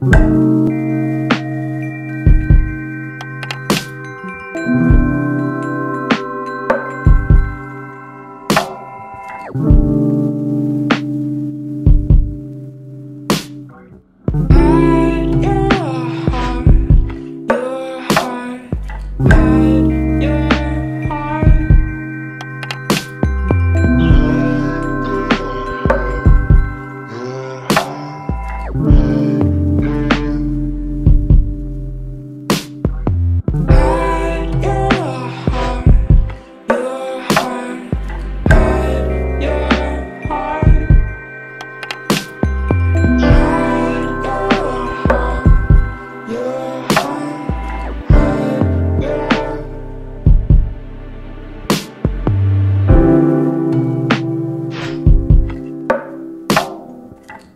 Bye.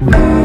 Thank.